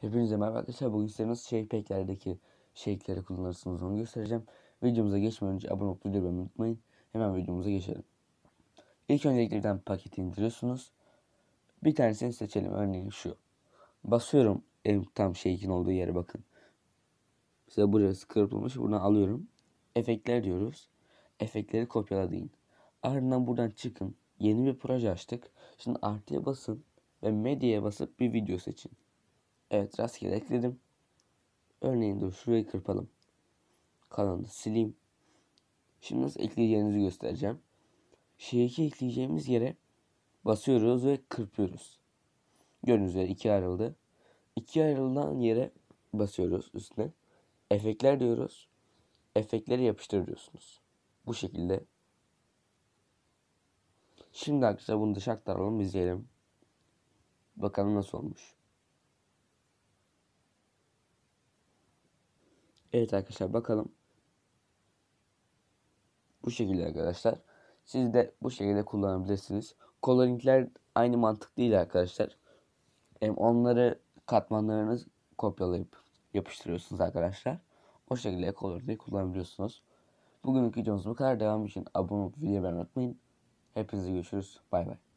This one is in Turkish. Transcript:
Hepinize merhaba arkadaşlar. Bugün size nasıl shapepack'lerdeki shake'leri kullanırsınız onu göstereceğim. Videomuza geçmeden önce abone olup videoyu beğenmeyi unutmayın. Hemen videomuza geçelim. İlk öncelikle bir tane paketi indiriyorsunuz. Bir tanesini seçelim. Örneğin şu. Basıyorum en tam shake'in olduğu yere bakın. Mesela burası kırpılmış. Buradan alıyorum. Efektler diyoruz. Efektleri kopyala deyin. Ardından buradan çıkın. Yeni bir proje açtık. Şimdi artıya basın ve medyaya basıp bir video seçin. Evet rastgele ekledim. Örneğin dur şurayı kırpalım. Kalanı sileyim. Şimdi nasıl ekleyeceğinizi göstereceğim. Shake'i ekleyeceğimiz yere basıyoruz ve kırpıyoruz. Gördüğünüz üzere ikiye ayrıldı. İkiye ayrılan yere basıyoruz üstüne. Efektler diyoruz. Efektleri yapıştırıyorsunuz. Bu şekilde. Şimdi arkadaşlar bunu dışarı aktaralım izleyelim. Bakalım nasıl olmuş. Evet arkadaşlar bakalım. Bu şekilde arkadaşlar. Siz de bu şekilde kullanabilirsiniz. Coloringler aynı mantık değil arkadaşlar. Hem onları katmanlarınız kopyalayıp yapıştırıyorsunuz arkadaşlar. O şekilde coloringleri kullanabiliyorsunuz. Bugünkü videomuz bu kadar. Devam için abone olup videoyu beğenmeyi unutmayın. Hepinize görüşürüz. Bay bay.